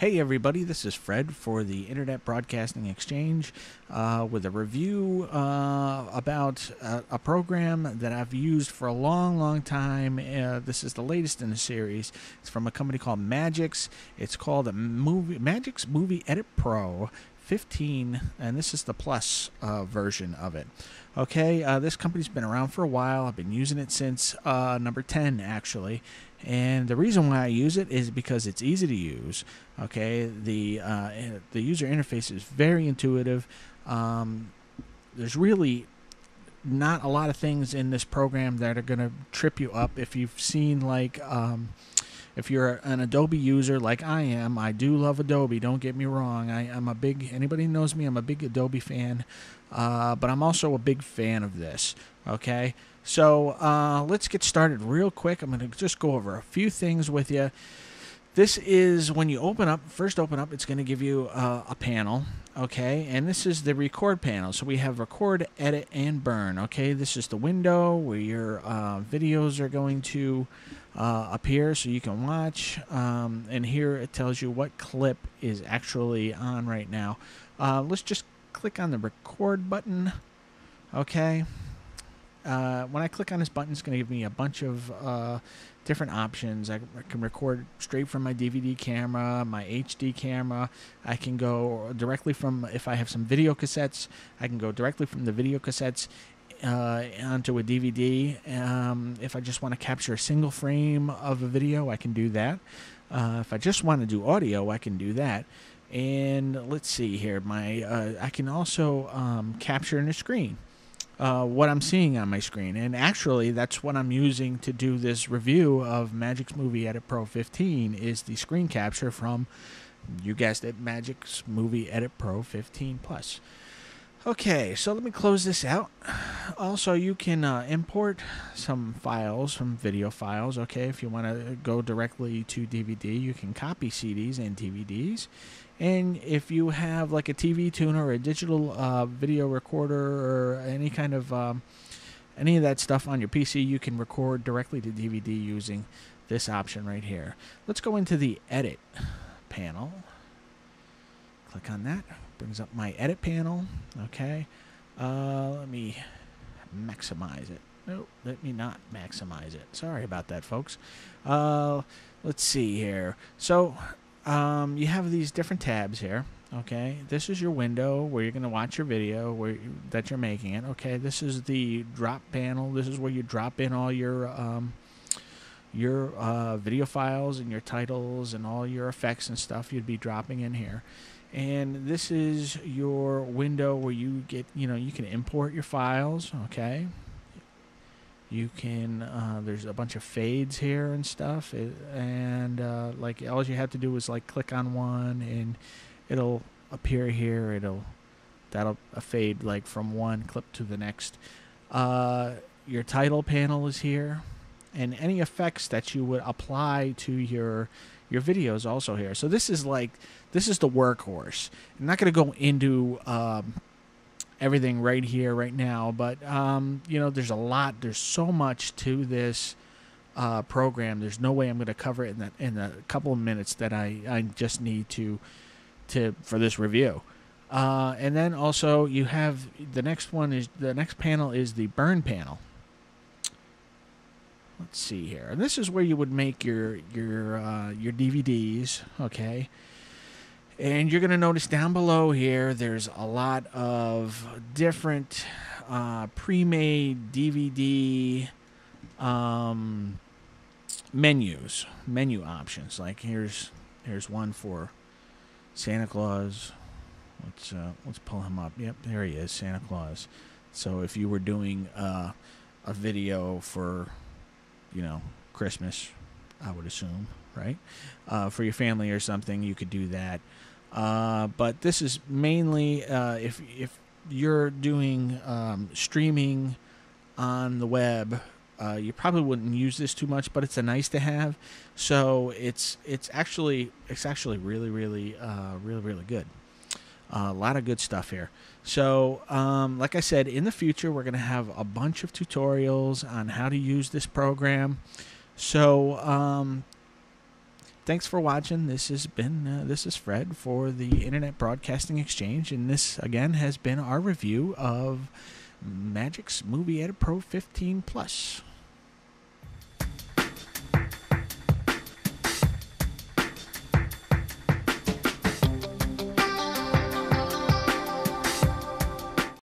Hey, everybody, this is Fred for the Internet Broadcasting Exchange uh, with a review uh, about a, a, program that I've used for a long, long time. Uh, this is the latest in the series. It's from a company called Magix. It's called Magix Movie Edit Pro 15, and this is the plus uh, version of it. Okay, uh, this company's been around for a while. I've been using it since uh, number 10, actually. And the reason why I use it is because it's easy to use. Okay, the uh, the user interface is very intuitive. Um, there's really not a lot of things in this program that are going to trip you up. If you've seen like um, if you're an Adobe user like I am, I do love Adobe. Don't get me wrong. I, am a big anybody knows me. I'm a big Adobe fan, uh, but I'm also a big fan of this. Okay, so uh, let's get started real quick. I'm going to just go over a few things with you. This is when you open up, first open up, it's going to give you uh, a panel, okay? And this is the record panel. So we have record, edit, and burn, okay? This is the window where your uh, videos are going to uh, here, so you can watch. Um, and here it tells you what clip is actually on right now. Uh, let's just click on the record button, okay? Uh, when I click on this button, it's going to give me a bunch of uh, different options. I, can record straight from my DVD camera, my HD camera. I can go directly from, if I have some video cassettes, I can go directly from the video cassettes uh, onto a DVD. Um, if I just want to capture a single frame of a video, I can do that. Uh, if I just want to do audio, I can do that. And let's see here, my uh, I can also um, capture in a screen uh, what I'm seeing on my screen. And actually, that's what I'm using to do this review of Magix Movie Edit Pro 15 is the screen capture from, you guessed it, Magix Movie Edit Pro 15 Plus. Okay, so let me close this out. Also, you can uh, import some files, some video files. Okay, if you want to go directly to DVD, you can copy CDs and DVDs. And if you have like a TV tuner or a digital uh, video recorder or any kind of um, any of that stuff on your PC, you can record directly to DVD using this option right here. Let's go into the Edit panel. Click on that brings up my edit panel. Okay. Uh, let me maximize it. No, let me not maximize it. Sorry about that, folks. Uh, let's see here. So, um, you have these different tabs here. Okay, this is your window where you're going to watch your video where you, that you're making it. Okay, this is the drop panel. This is where you drop in all your um, your uh, video files and your titles and all your effects and stuff. You'd be dropping in here and this is your window where you get you know you can import your files okay? You can uh, there's a bunch of fades here and stuff it, and uh, like all you have to do is like click on one and it'll appear here. It'll that'll a fade like from one clip to the next. Uh, your title panel is here and any effects that you would apply to your your videos also here. So this is like this is the workhorse. I'm not going to go into um, everything right here right now, but um, you know, there's a lot. There's so much to this uh, program. There's no way I'm going to cover it in that in a couple of minutes that I I just need to to for this review. Uh, and then also you have the next one is the next panel is the burn panel let's see here. And this is where you would make your your uh, your DVDs, okay? And you're going to notice down below here, there's a lot of different uh, pre-made DVD um, menus, menu options. Like here's here's one for Santa Claus. Let's uh, let's pull him up. Yep, there he is, Santa Claus. So if you were doing uh, a video for you know, Christmas, I would assume, right? Uh, for your family or something, you could do that. Uh, but this is mainly uh, if if you're doing um, streaming on the web, uh, you probably wouldn't use this too much, but it's a nice to have. So it's it's actually it's actually really really uh, really really good a lot of good stuff here. So, um, like I said, in the future, we're going to have a bunch of tutorials on how to use this program. So, um, thanks for watching. This has been uh, this is Fred for the Internet Broadcasting Exchange, and this again has been our review of Magix Movie Edit Pro 15 Plus.